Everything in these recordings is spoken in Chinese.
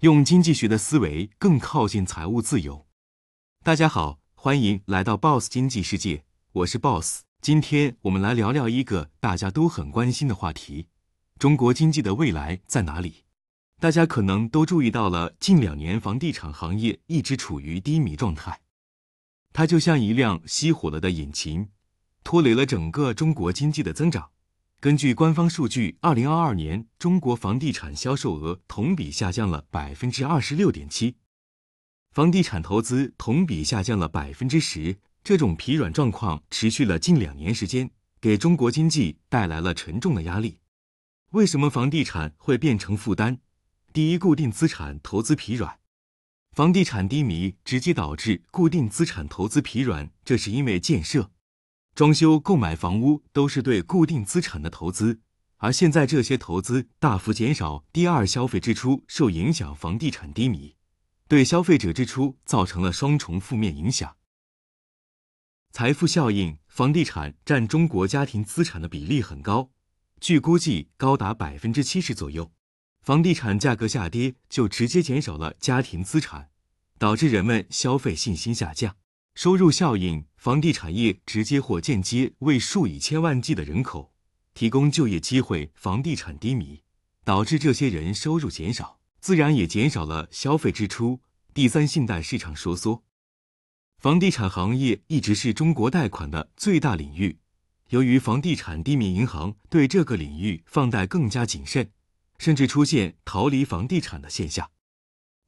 用经济学的思维更靠近财务自由。大家好，欢迎来到 Boss 经济世界，我是 Boss。今天我们来聊聊一个大家都很关心的话题：中国经济的未来在哪里？大家可能都注意到了，近两年房地产行业一直处于低迷状态，它就像一辆熄火了的引擎，拖累了整个中国经济的增长。根据官方数据，二零二二年中国房地产销售额同比下降了百分之二十六点七，房地产投资同比下降了百分之十。这种疲软状况持续了近两年时间，给中国经济带来了沉重的压力。为什么房地产会变成负担？第一，固定资产投资疲软，房地产低迷直接导致固定资产投资疲软，这是因为建设。装修、购买房屋都是对固定资产的投资，而现在这些投资大幅减少，第二消费支出受影响，房地产低迷，对消费者支出造成了双重负面影响。财富效应，房地产占中国家庭资产的比例很高，据估计高达百分之七十左右。房地产价格下跌，就直接减少了家庭资产，导致人们消费信心下降。收入效应，房地产业直接或间接为数以千万计的人口提供就业机会。房地产低迷，导致这些人收入减少，自然也减少了消费支出。第三，信贷市场收缩，房地产行业一直是中国贷款的最大领域。由于房地产低迷，银行对这个领域放贷更加谨慎，甚至出现逃离房地产的现象。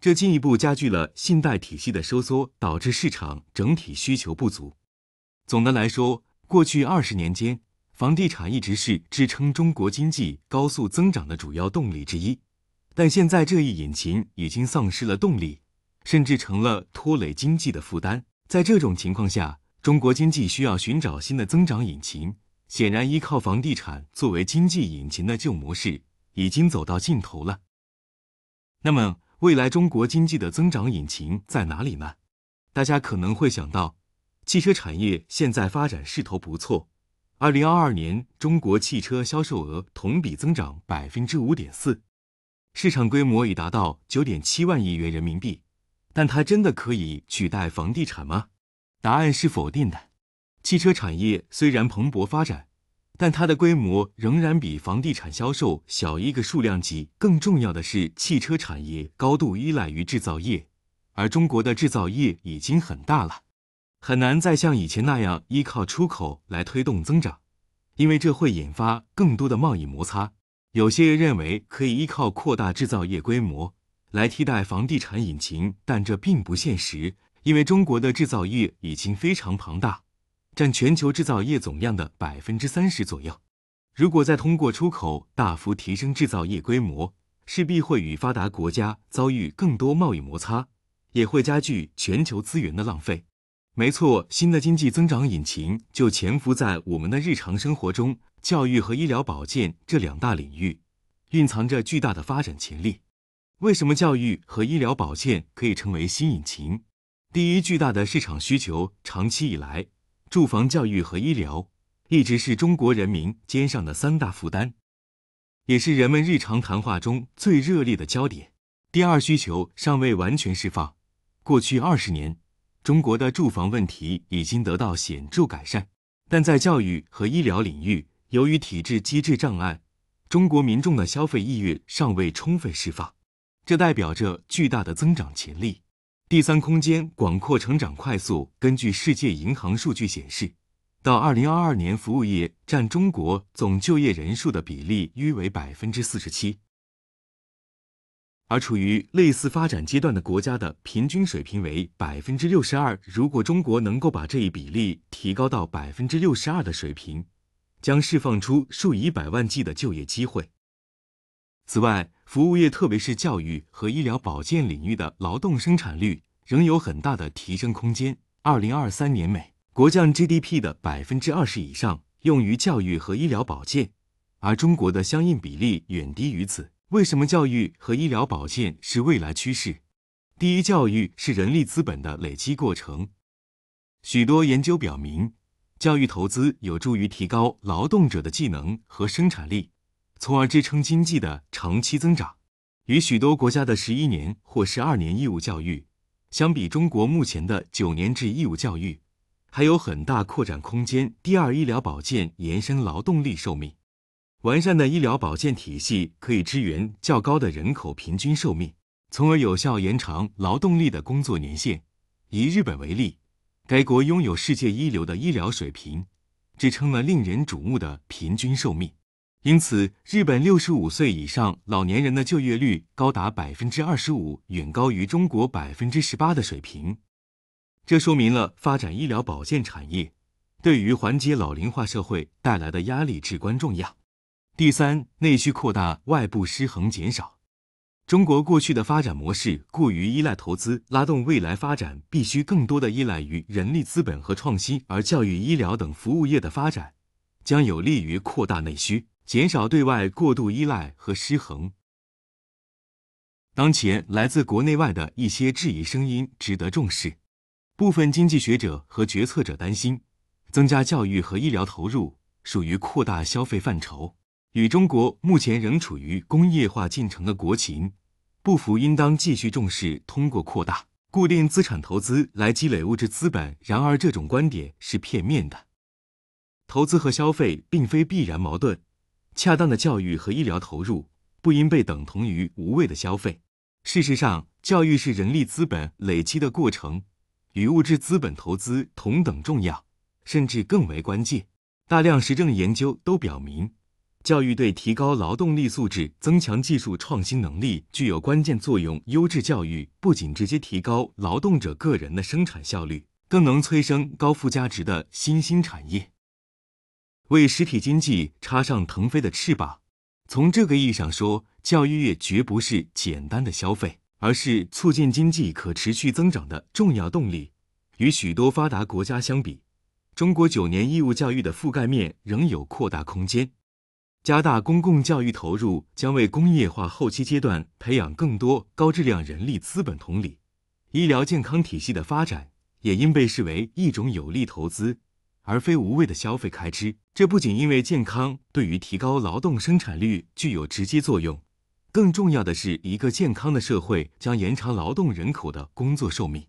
这进一步加剧了信贷体系的收缩，导致市场整体需求不足。总的来说，过去二十年间，房地产一直是支撑中国经济高速增长的主要动力之一。但现在这一引擎已经丧失了动力，甚至成了拖累经济的负担。在这种情况下，中国经济需要寻找新的增长引擎。显然，依靠房地产作为经济引擎的旧模式已经走到尽头了。那么，未来中国经济的增长引擎在哪里呢？大家可能会想到，汽车产业现在发展势头不错。二零二二年，中国汽车销售额同比增长百分之五点四，市场规模已达到九点七万亿元人民币。但它真的可以取代房地产吗？答案是否定的。汽车产业虽然蓬勃发展。但它的规模仍然比房地产销售小一个数量级。更重要的是，汽车产业高度依赖于制造业，而中国的制造业已经很大了，很难再像以前那样依靠出口来推动增长，因为这会引发更多的贸易摩擦。有些人认为可以依靠扩大制造业规模来替代房地产引擎，但这并不现实，因为中国的制造业已经非常庞大。占全球制造业总量的百分之三十左右。如果再通过出口大幅提升制造业规模，势必会与发达国家遭遇更多贸易摩擦，也会加剧全球资源的浪费。没错，新的经济增长引擎就潜伏在我们的日常生活中，教育和医疗保健这两大领域，蕴藏着巨大的发展潜力。为什么教育和医疗保健可以成为新引擎？第一，巨大的市场需求，长期以来。住房、教育和医疗一直是中国人民肩上的三大负担，也是人们日常谈话中最热烈的焦点。第二，需求尚未完全释放。过去二十年，中国的住房问题已经得到显著改善，但在教育和医疗领域，由于体制机制障碍，中国民众的消费意愿尚未充分释放，这代表着巨大的增长潜力。第三空间广阔，成长快速。根据世界银行数据显示，到二零二二年，服务业占中国总就业人数的比例约为百分之四十七，而处于类似发展阶段的国家的平均水平为百分之六十二。如果中国能够把这一比例提高到百分之六十二的水平，将释放出数以百万计的就业机会。此外，服务业，特别是教育和医疗保健领域的劳动生产率仍有很大的提升空间。二零二三年，美国将 GDP 的百分之二十以上用于教育和医疗保健，而中国的相应比例远低于此。为什么教育和医疗保健是未来趋势？第一，教育是人力资本的累积过程。许多研究表明，教育投资有助于提高劳动者的技能和生产力，从而支撑经济的长期增长。与许多国家的十一年或十二年义务教育相比，中国目前的九年制义务教育还有很大扩展空间。第二，医疗保健延伸劳动力寿命，完善的医疗保健体系可以支援较高的人口平均寿命，从而有效延长劳动力的工作年限。以日本为例。该国拥有世界一流的医疗水平，支撑了令人瞩目的平均寿命。因此，日本六十五岁以上老年人的就业率高达百分之二十五，远高于中国百分之十八的水平。这说明了发展医疗保健产业对于缓解老龄化社会带来的压力至关重要。第三，内需扩大，外部失衡减少。中国过去的发展模式过于依赖投资，拉动未来发展必须更多的依赖于人力资本和创新，而教育、医疗等服务业的发展将有利于扩大内需，减少对外过度依赖和失衡。当前来自国内外的一些质疑声音值得重视，部分经济学者和决策者担心，增加教育和医疗投入属于扩大消费范畴。与中国目前仍处于工业化进程的国情不符，应当继续重视通过扩大固定资产投资来积累物质资本。然而，这种观点是片面的。投资和消费并非必然矛盾，恰当的教育和医疗投入不应被等同于无谓的消费。事实上，教育是人力资本累积的过程，与物质资本投资同等重要，甚至更为关键。大量实证研究都表明。教育对提高劳动力素质、增强技术创新能力具有关键作用。优质教育不仅直接提高劳动者个人的生产效率，更能催生高附加值的新兴产业，为实体经济插上腾飞的翅膀。从这个意义上说，教育业绝不是简单的消费，而是促进经济可持续增长的重要动力。与许多发达国家相比，中国九年义务教育的覆盖面仍有扩大空间。加大公共教育投入，将为工业化后期阶段培养更多高质量人力资本。同理，医疗健康体系的发展也应被视为一种有力投资，而非无谓的消费开支。这不仅因为健康对于提高劳动生产率具有直接作用，更重要的是，一个健康的社会将延长劳动人口的工作寿命，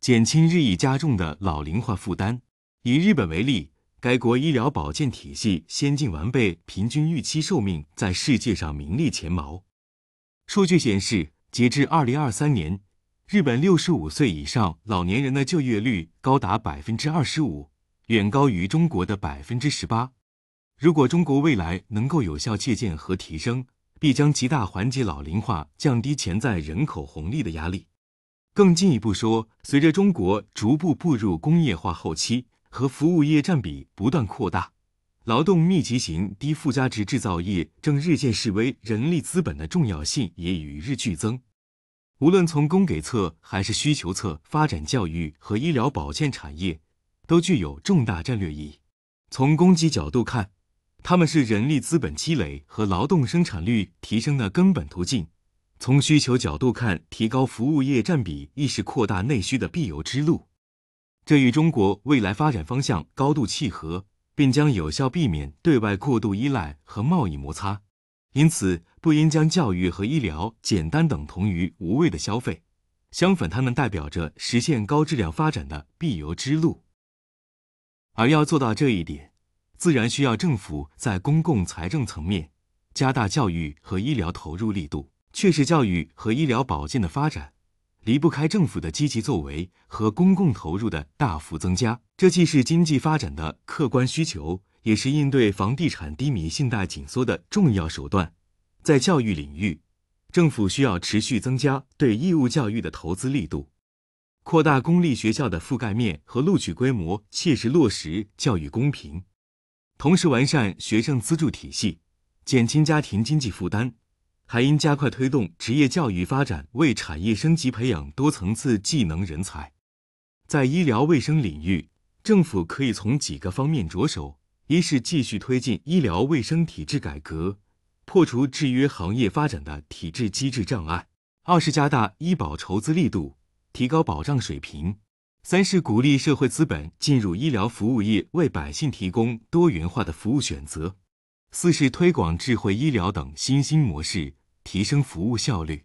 减轻日益加重的老龄化负担。以日本为例。该国医疗保健体系先进完备，平均预期寿命在世界上名列前茅。数据显示，截至二零二三年，日本六十五岁以上老年人的就业率高达百分之二十五，远高于中国的百分之十八。如果中国未来能够有效借鉴和提升，必将极大缓解老龄化、降低潜在人口红利的压力。更进一步说，随着中国逐步步入工业化后期。和服务业占比不断扩大，劳动密集型低附加值制造业正日渐式微，人力资本的重要性也与日俱增。无论从供给侧还是需求侧，发展教育和医疗保健产业都具有重大战略意义。从供给角度看，它们是人力资本积累和劳动生产率提升的根本途径；从需求角度看，提高服务业占比亦是扩大内需的必由之路。这与中国未来发展方向高度契合，并将有效避免对外过度依赖和贸易摩擦。因此，不应将教育和医疗简单等同于无谓的消费，相反，它们代表着实现高质量发展的必由之路。而要做到这一点，自然需要政府在公共财政层面加大教育和医疗投入力度，确实教育和医疗保健的发展。离不开政府的积极作为和公共投入的大幅增加，这既是经济发展的客观需求，也是应对房地产低迷、信贷紧缩的重要手段。在教育领域，政府需要持续增加对义务教育的投资力度，扩大公立学校的覆盖面和录取规模，切实落实教育公平，同时完善学生资助体系，减轻家庭经济负担。还应加快推动职业教育发展，为产业升级培养多层次技能人才。在医疗卫生领域，政府可以从几个方面着手：一是继续推进医疗卫生体制改革，破除制约行业发展的体制机制障碍；二是加大医保筹资力度，提高保障水平，三是鼓励社会资本进入医疗服务业，为百姓提供多元化的服务选择；四是推广智慧医疗等新兴模式，提升服务效率。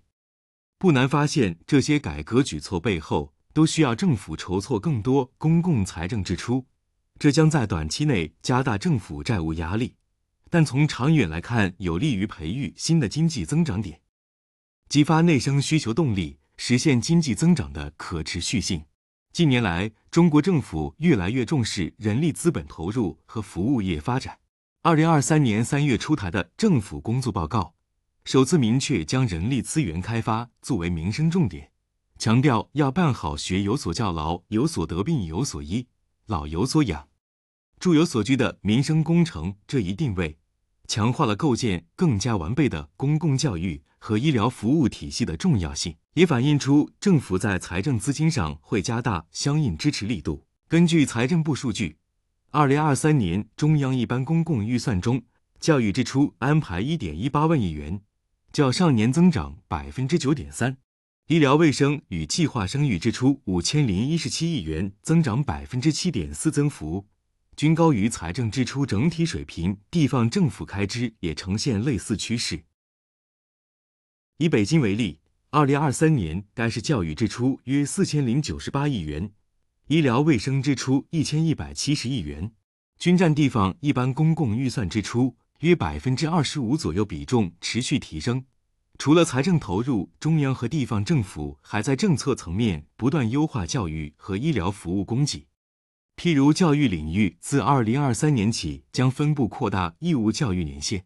不难发现，这些改革举措背后都需要政府筹措更多公共财政支出，这将在短期内加大政府债务压力，但从长远来看，有利于培育新的经济增长点，激发内生需求动力，实现经济增长的可持续性。近年来，中国政府越来越重视人力资本投入和服务业发展。二零二三年三月出台的政府工作报告，首次明确将人力资源开发作为民生重点，强调要办好学有所教、劳有所得、病有所医、老有所养、住有所居的民生工程这一定位。强化了构建更加完备的公共教育和医疗服务体系的重要性，也反映出政府在财政资金上会加大相应支持力度。根据财政部数据，二零二三年中央一般公共预算中，教育支出安排一点一八万亿元，较上年增长百分之九点三；医疗卫生与计划生育支出五千零一十七亿元，增长百分之七点四，增幅。均高于财政支出整体水平，地方政府开支也呈现类似趋势。以北京为例，二零二三年该市教育支出约四千零九十八亿元，医疗卫生支出一千一百七十亿元，均占地方一般公共预算支出约百分之二十五左右比重，持续提升。除了财政投入，中央和地方政府还在政策层面不断优化教育和医疗服务供给。譬如教育领域，自二零二三年起将分步扩大义务教育年限；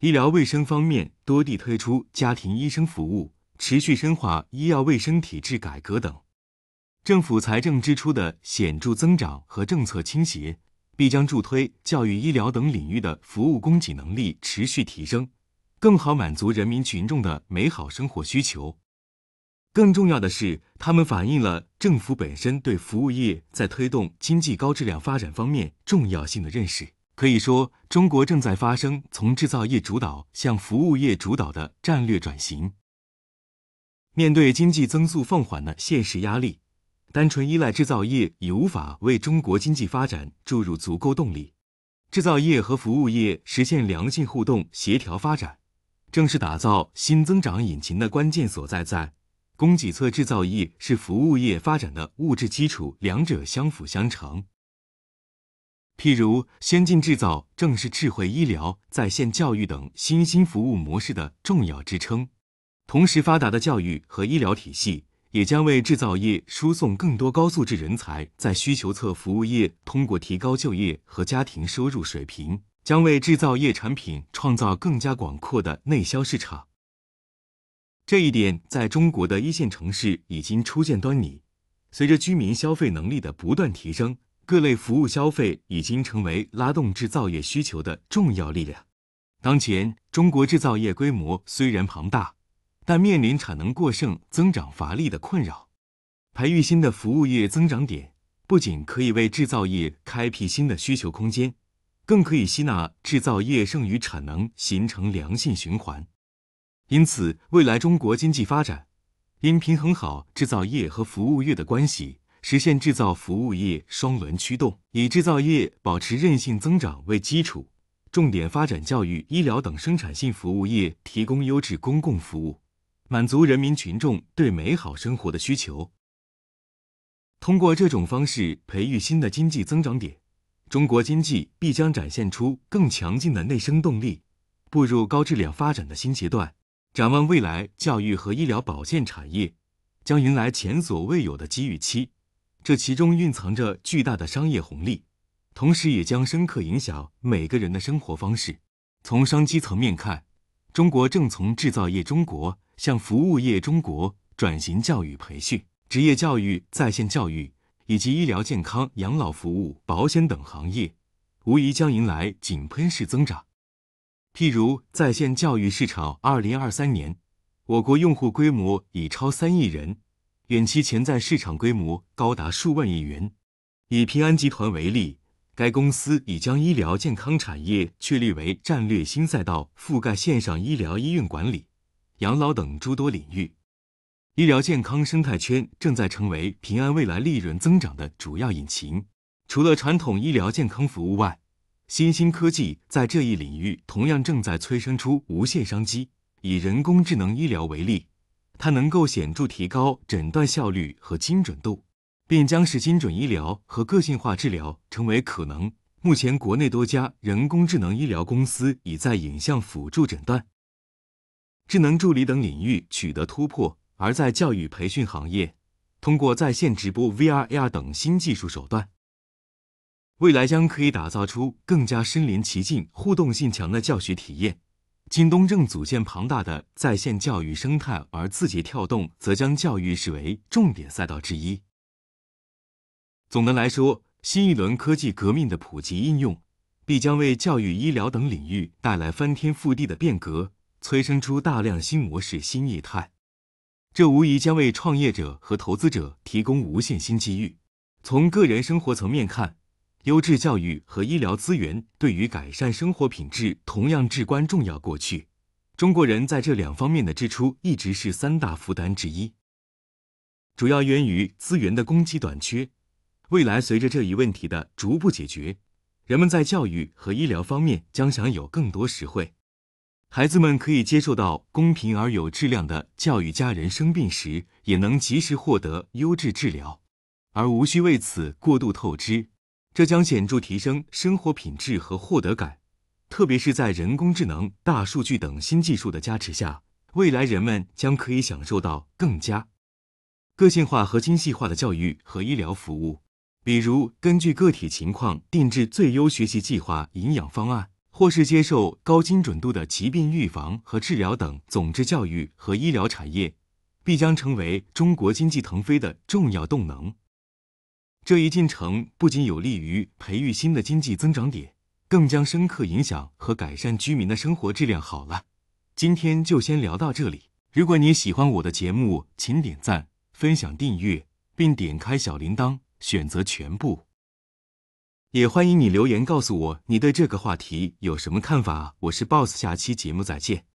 医疗卫生方面，多地推出家庭医生服务，持续深化医药卫生体制改革等。政府财政支出的显著增长和政策倾斜，必将助推教育、医疗等领域的服务供给能力持续提升，更好满足人民群众的美好生活需求。更重要的是，他们反映了政府本身对服务业在推动经济高质量发展方面重要性的认识。可以说，中国正在发生从制造业主导向服务业主导的战略转型。面对经济增速放缓的现实压力，单纯依赖制造业已无法为中国经济发展注入足够动力。制造业和服务业实现良性互动、协调发展，正是打造新增长引擎的关键所在。在供给侧制造业是服务业发展的物质基础，两者相辅相成。譬如，先进制造正是智慧医疗、在线教育等新兴服务模式的重要支撑。同时，发达的教育和医疗体系也将为制造业输送更多高素质人才，在需求侧服务业通过提高就业和家庭收入水平，将为制造业产品创造更加广阔的内销市场。这一点在中国的一线城市已经初见端倪。随着居民消费能力的不断提升，各类服务消费已经成为拉动制造业需求的重要力量。当前，中国制造业规模虽然庞大，但面临产能过剩、增长乏力的困扰。培育新的服务业增长点，不仅可以为制造业开辟新的需求空间，更可以吸纳制造业剩余产能，形成良性循环。因此，未来中国经济发展应平衡好制造业和服务业的关系，实现制造服务业双轮驱动，以制造业保持韧性增长为基础，重点发展教育、医疗等生产性服务业，提供优质公共服务，满足人民群众对美好生活的需求。通过这种方式培育新的经济增长点，中国经济必将展现出更强劲的内生动力，步入高质量发展的新阶段。展望未来，教育和医疗保健产业将迎来前所未有的机遇期，这其中蕴藏着巨大的商业红利，同时也将深刻影响每个人的生活方式。从商机层面看，中国正从制造业中国向服务业中国转型，教育培训、职业教育、在线教育以及医疗健康、养老服务、保险等行业，无疑将迎来井喷式增长。譬如在线教育市场，二零二三年，我国用户规模已超三亿人，远期潜在市场规模高达数万亿元。以平安集团为例，该公司已将医疗健康产业确立为战略新赛道，覆盖线上医疗、医院管理、养老等诸多领域。医疗健康生态圈正在成为平安未来利润增长的主要引擎。除了传统医疗健康服务外，新兴科技在这一领域同样正在催生出无限商机。以人工智能医疗为例，它能够显著提高诊断效率和精准度，并将使精准医疗和个性化治疗成为可能。目前，国内多家人工智能医疗公司已在影像辅助诊断、智能助理等领域取得突破。而在教育培训行业，通过在线直播、VR、AR 等新技术手段，未来将可以打造出更加身临其境、互动性强的教学体验。京东正组建庞大的在线教育生态，而字节跳动则将教育视为重点赛道之一。总的来说，新一轮科技革命的普及应用，必将为教育、医疗等领域带来翻天覆地的变革，催生出大量新模式、新业态。这无疑将为创业者和投资者提供无限新机遇。从个人生活层面看，优质教育和医疗资源对于改善生活品质同样至关重要。过去，中国人在这两方面的支出一直是三大负担之一，主要源于资源的供给短缺。未来随着这一问题的逐步解决，人们在教育和医疗方面将享有更多实惠。孩子们可以接受到公平而有质量的教育，家人生病时也能及时获得优质治疗，而无需为此过度透支。这将显著提升生活品质和获得感，特别是在人工智能、大数据等新技术的加持下，未来人们将可以享受到更加个性化和精细化的教育和医疗服务，比如根据个体情况定制最优学习计划、营养方案。或是接受高精准度的疾病预防和治疗等，总之，教育和医疗产业必将成为中国经济腾飞的重要动能。这一进程不仅有利于培育新的经济增长点，更将深刻影响和改善居民的生活质量。好了，今天就先聊到这里。如果你喜欢我的节目，请点赞、分享、订阅，并点开小铃铛，选择全部。也欢迎你留言告诉我你对这个话题有什么看法。我是 Boss，下期节目再见。